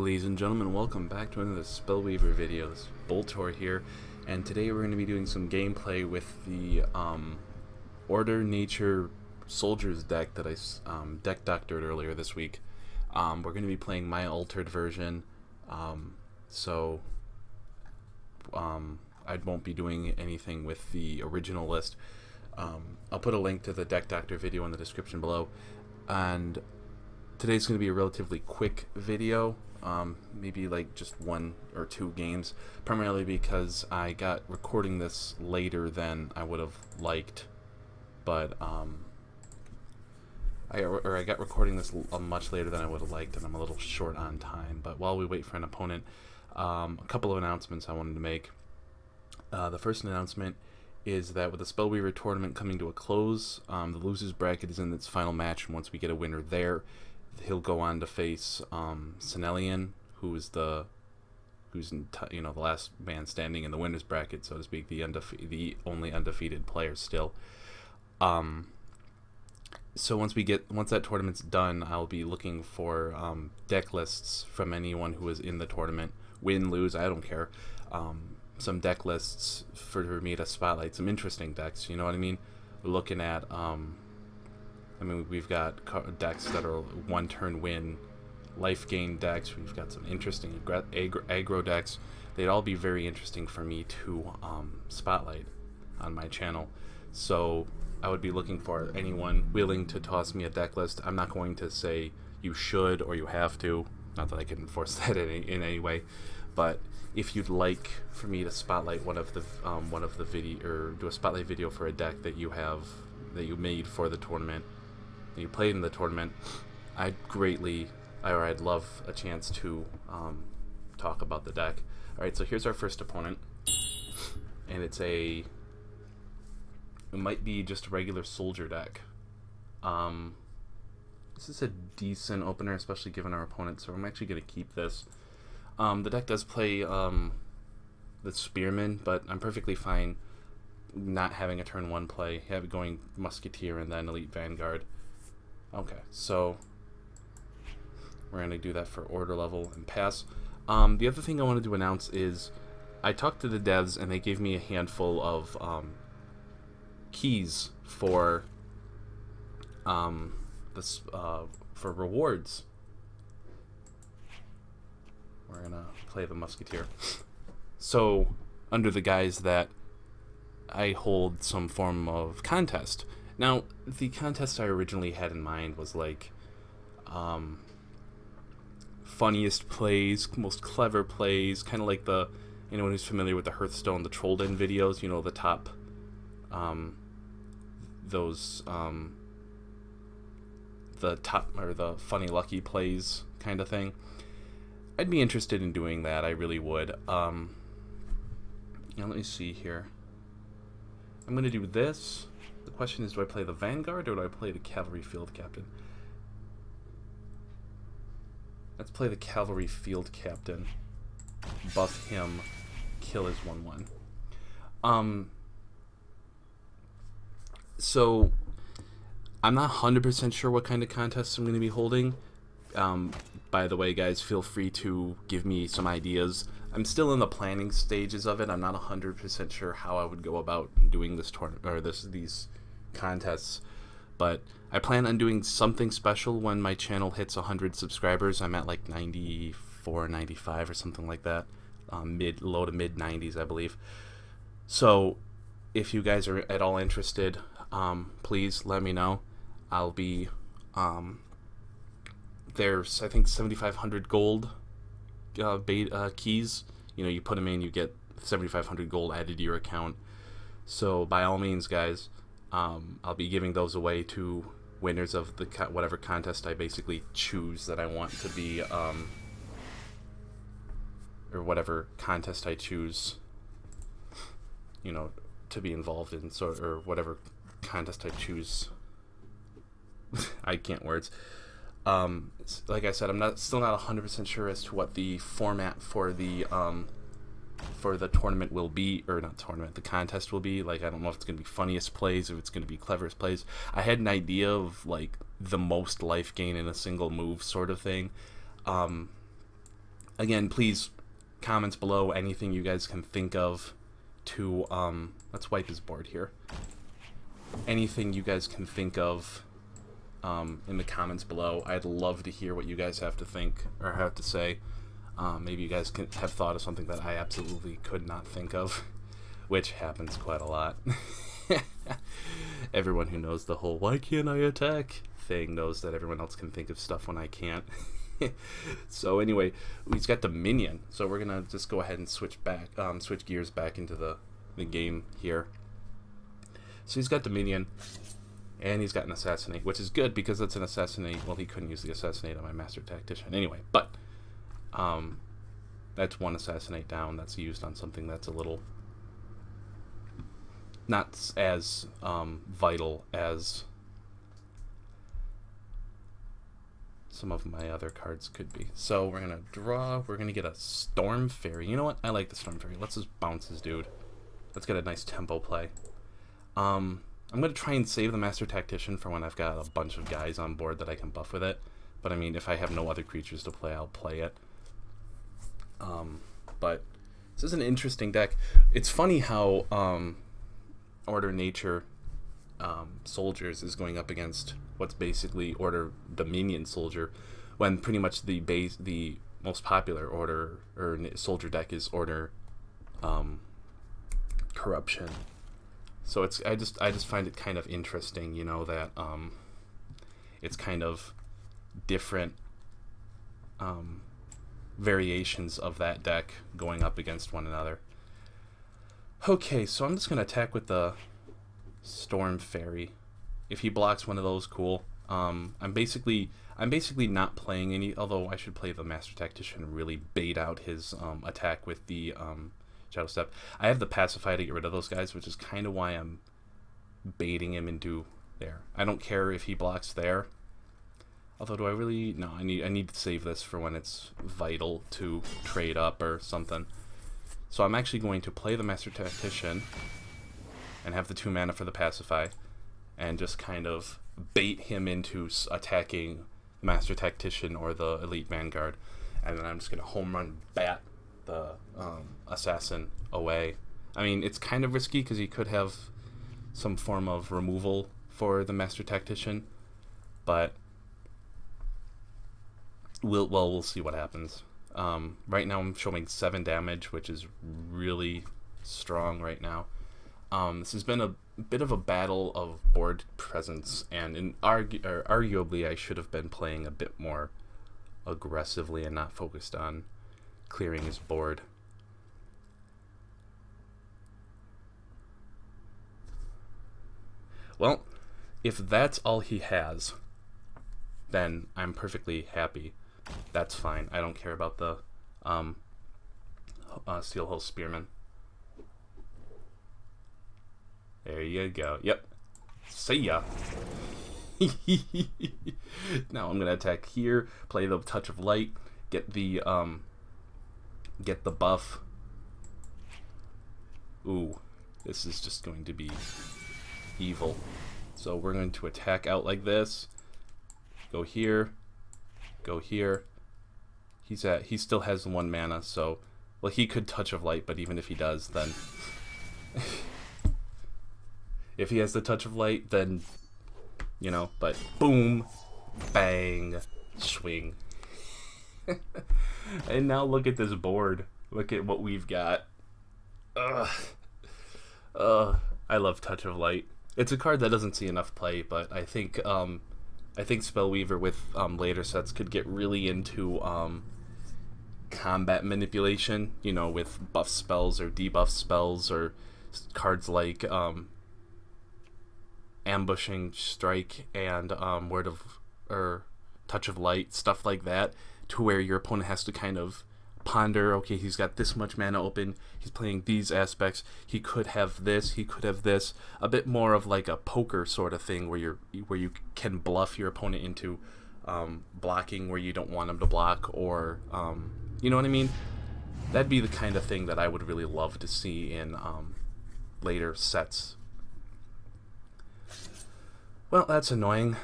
ladies and gentlemen, welcome back to another Spellweaver video. This is Boltor here, and today we're going to be doing some gameplay with the um, Order Nature Soldiers deck that I um, deck doctored earlier this week. Um, we're going to be playing my altered version, um, so um, I won't be doing anything with the original list. Um, I'll put a link to the deck doctor video in the description below, and today's going to be a relatively quick video um, maybe like just one or two games primarily because I got recording this later than I would have liked. But um, I, or I got recording this much later than I would have liked and I'm a little short on time. But while we wait for an opponent um, a couple of announcements I wanted to make. Uh, the first announcement is that with the Spellweaver tournament coming to a close, um, the losers bracket is in its final match, and once we get a winner there, he'll go on to face um, Senelian, who is the who's in you know the last man standing in the winners bracket, so to speak, the undefe- the only undefeated player still. Um, so once we get once that tournament's done, I'll be looking for um, deck lists from anyone who is in the tournament, win lose, I don't care. Um, some deck lists for me to spotlight some interesting decks. You know what I mean? Looking at um, I mean, we've got decks that are one turn win, life gain decks. We've got some interesting aggro, aggro decks. They'd all be very interesting for me to um, spotlight on my channel. So I would be looking for anyone willing to toss me a deck list. I'm not going to say you should or you have to. Not that I can enforce that in any, in any way, but if you'd like for me to spotlight one of the um, one of the video or do a spotlight video for a deck that you have that you made for the tournament you played in the tournament, I'd greatly, or I'd love a chance to um, talk about the deck. Alright, so here's our first opponent. And it's a, it might be just a regular soldier deck. Um, this is a decent opener, especially given our opponent, so I'm actually going to keep this. Um, the deck does play um, the Spearman, but I'm perfectly fine not having a turn one play, have going Musketeer and then Elite Vanguard. Okay, so we're going to do that for order level and pass. Um, the other thing I wanted to announce is I talked to the devs and they gave me a handful of um, keys for um, this uh, for rewards. We're gonna play the musketeer. So under the guise that I hold some form of contest. Now, the contest I originally had in mind was like, um, funniest plays, most clever plays, kind of like the anyone who's familiar with the Hearthstone, the Trolden videos, you know, the top, um, those, um, the top or the funny lucky plays kind of thing. I'd be interested in doing that. I really would. Um, now let me see here. I'm gonna do this. The question is, do I play the Vanguard or do I play the Cavalry Field Captain? Let's play the Cavalry Field Captain. Buff him. Kill his 1-1. Um, so, I'm not 100% sure what kind of contests I'm going to be holding. Um, by the way, guys, feel free to give me some ideas. I'm still in the planning stages of it. I'm not 100% sure how I would go about doing this tournament or this these contests, but I plan on doing something special when my channel hits 100 subscribers. I'm at like 94, 95 or something like that. Um, mid, low to mid 90s, I believe. So, if you guys are at all interested, um, please let me know. I'll be um, there's I think 7,500 gold uh, beta, uh, keys. You know, you put them in, you get 7,500 gold added to your account. So by all means, guys, um, I'll be giving those away to winners of the co whatever contest I basically choose that I want to be, um, or whatever contest I choose. You know, to be involved in, so or whatever contest I choose. I can't words. Um, like I said, I'm not still not 100% sure as to what the format for the um, for the tournament will be, or not tournament, the contest will be. Like I don't know if it's gonna be funniest plays, if it's gonna be cleverest plays. I had an idea of like the most life gain in a single move sort of thing. Um, again, please comments below anything you guys can think of to um, let's wipe his board here. Anything you guys can think of um, in the comments below. I'd love to hear what you guys have to think or have to say. Um, maybe you guys can have thought of something that I absolutely could not think of, which happens quite a lot. everyone who knows the whole "why can't I attack" thing knows that everyone else can think of stuff when I can't. so anyway, he's got Dominion. So we're gonna just go ahead and switch back, um, switch gears back into the the game here. So he's got Dominion, and he's got an Assassinate, which is good because it's an Assassinate. Well, he couldn't use the Assassinate on my Master Tactician anyway, but um, that's one Assassinate down. That's used on something that's a little not as um, vital as some of my other cards could be. So we're going to draw. We're going to get a Storm Fairy. You know what? I like the Storm Fairy. Let's just bounce this dude. Let's get a nice tempo play. Um, I'm going to try and save the Master Tactician for when I've got a bunch of guys on board that I can buff with it. But I mean, if I have no other creatures to play, I'll play it. Um, but this is an interesting deck. It's funny how um, Order Nature um, soldiers is going up against what's basically Order Dominion soldier, when pretty much the base the most popular Order or soldier deck is Order um, Corruption. So it's I just I just find it kind of interesting, you know, that um, it's kind of different um, variations of that deck going up against one another. Okay, so I'm just going to attack with the Storm Fairy. If he blocks one of those, cool. Um, I'm basically I'm basically not playing any, although I should play the Master Tactician really bait out his um, attack with the um, Shadow Step. I have the Pacify to get rid of those guys, which is kind of why I'm baiting him into there. I don't care if he blocks there. Although, do I really? No, I need I need to save this for when it's vital to trade up or something. So I'm actually going to play the Master Tactician and have the two mana for the Pacify and just kind of bait him into attacking the Master Tactician or the Elite Vanguard. And then I'm just going to home run bat the Assassin away. I mean, it's kind of risky because he could have some form of removal for the Master Tactician, but we'll well we'll see what happens. Um, right now I'm showing 7 damage, which is really strong right now. Um, this has been a bit of a battle of board presence, and in argu arguably I should have been playing a bit more aggressively and not focused on clearing his board. Well, if that's all he has, then I'm perfectly happy that's fine. I don't care about the um, uh, Steel Hull Spearman. There you go. Yep. See ya. now I'm gonna attack here, play the touch of light, get the um, get the buff. Ooh, this is just going to be evil. So we're going to attack out like this. Go here, go here. He's at he still has one mana, so well he could touch of light, but even if he does, then if he has the touch of light, then you know, but boom, bang, swing. and now look at this board. Look at what we've got. Ugh. Ugh. I love Touch of Light. It's a card that doesn't see enough play, but I think um, I think Spellweaver with um, later sets could get really into um, combat manipulation, you know, with buff spells or debuff spells or cards like um, ambushing strike and um, word of or touch of light, stuff like that, to where your opponent has to kind of ponder okay he's got this much mana open he's playing these aspects he could have this he could have this. A bit more of like a poker sort of thing where you're where you can bluff your opponent into um, blocking where you don't want them to block or um, you know what I mean? That'd be the kind of thing that I would really love to see in um, later sets. Well that's annoying.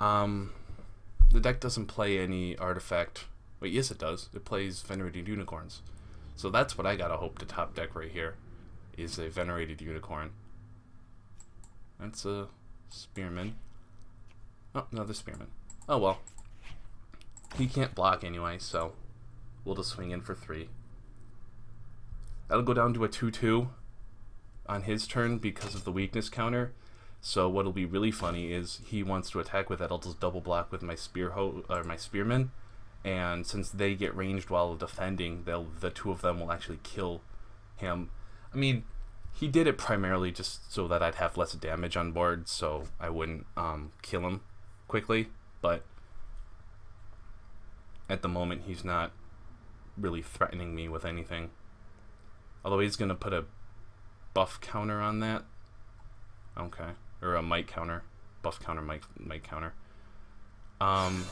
Um, the deck doesn't play any artifact Wait, yes it does. It plays Venerated Unicorns. So that's what I gotta hope to top deck right here, is a Venerated Unicorn. That's a Spearman. Oh, another Spearman. Oh well. He can't block anyway, so we'll just swing in for three. That'll go down to a 2-2 on his turn because of the weakness counter. So what'll be really funny is he wants to attack with that. I'll just double block with my spear ho or my spearman, and since they get ranged while defending, they'll the two of them will actually kill him. I mean, he did it primarily just so that I'd have less damage on board, so I wouldn't um, kill him quickly. But at the moment, he's not really threatening me with anything. Although he's gonna put a buff counter on that. Okay or a might counter, buff counter, might might counter. Um,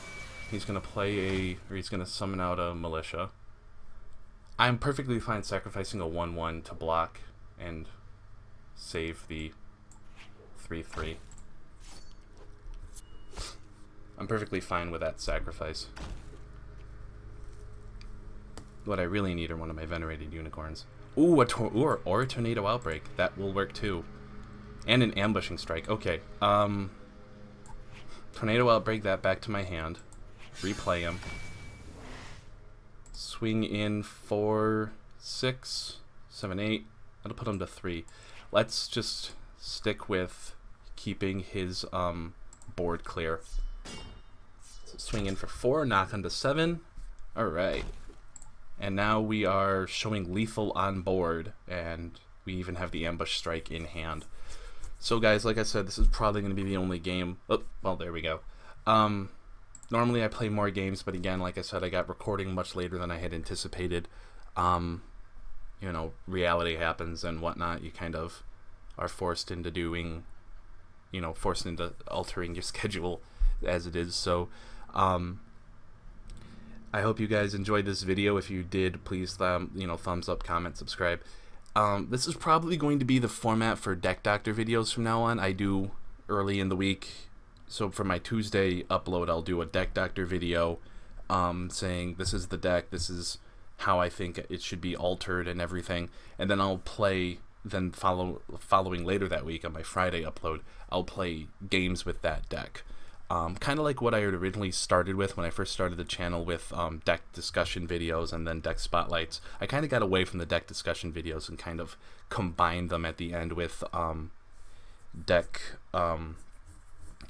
he's gonna play a, or he's gonna summon out a militia. I'm perfectly fine sacrificing a 1-1 to block and save the 3-3. I'm perfectly fine with that sacrifice. What I really need are one of my venerated unicorns. Ooh, a or, or a tornado outbreak. That will work too. And an ambushing strike. Okay. Um, Tornado Outbreak that back to my hand. Replay him. Swing in four, six, seven, eight. That'll put him to three. Let's just stick with keeping his um, board clear. swing in for four, knock him to seven. Alright. And now we are showing lethal on board, and we even have the ambush strike in hand. So guys, like I said, this is probably going to be the only game. Oh, well, there we go. Um, normally I play more games, but again, like I said, I got recording much later than I had anticipated. Um, you know, reality happens and whatnot. You kind of are forced into doing, you know, forced into altering your schedule as it is. So, um, I hope you guys enjoyed this video. If you did, please, you know, thumbs up, comment, subscribe. Um, this is probably going to be the format for Deck Doctor videos from now on. I do early in the week. So for my Tuesday upload, I'll do a Deck Doctor video um, saying this is the deck, this is how I think it should be altered and everything. And then I'll play, then follow following later that week on my Friday upload, I'll play games with that deck. Um, kind of like what I originally started with when I first started the channel with um, deck discussion videos and then deck spotlights. I kind of got away from the deck discussion videos and kind of combined them at the end with um, deck, um,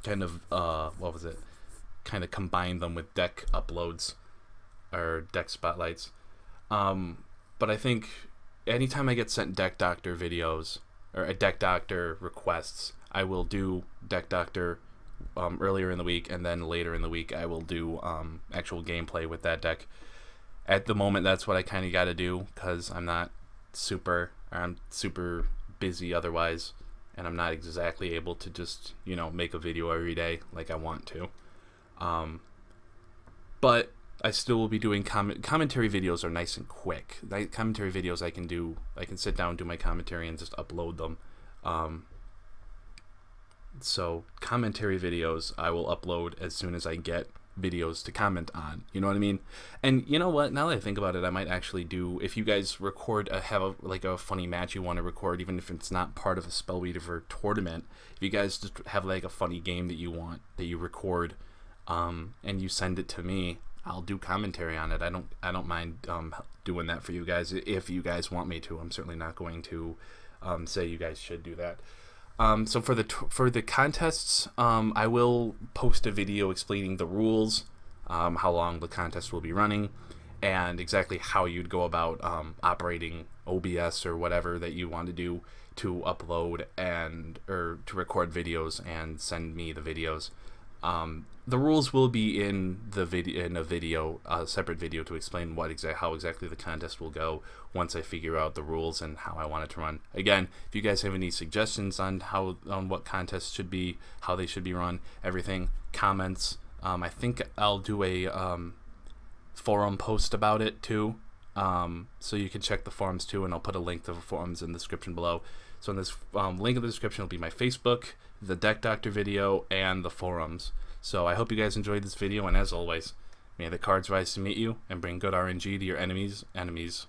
kind of, uh, what was it? Kind of combine them with deck uploads or deck spotlights. Um, but I think anytime I get sent deck doctor videos or a deck doctor requests, I will do deck doctor um, earlier in the week, and then later in the week I will do um, actual gameplay with that deck. At the moment, that's what I kind of got to do because I'm not super, I'm super busy otherwise, and I'm not exactly able to just you know make a video every day like I want to. Um, but I still will be doing comment commentary videos are nice and quick. commentary videos I can do, I can sit down, do my commentary, and just upload them. Um, so commentary videos I will upload as soon as I get videos to comment on. You know what I mean? And you know what? Now that I think about it, I might actually do if you guys record a, have a like a funny match you want to record, even if it's not part of a Spellweaver tournament. If you guys just have like a funny game that you want that you record, um, and you send it to me, I'll do commentary on it. I don't I don't mind um, doing that for you guys if you guys want me to. I'm certainly not going to um, say you guys should do that. Um, so for the for the contests, um, I will post a video explaining the rules, um, how long the contest will be running, and exactly how you'd go about um, operating OBS or whatever that you want to do to upload and or to record videos and send me the videos. The rules will be in the video in a video, a separate video to explain what exact how exactly the contest will go once I figure out the rules and how I want it to run. Again, if you guys have any suggestions on how on what contests should be, how they should be run, everything, comments. Um, I think I'll do a um, forum post about it too, um, so you can check the forums too, and I'll put a link to the forums in the description below. So in this um, link in the description will be my Facebook, the Deck Doctor video, and the forums. So I hope you guys enjoyed this video, and as always, May the cards rise to meet you and bring good RNG to your enemies, enemies,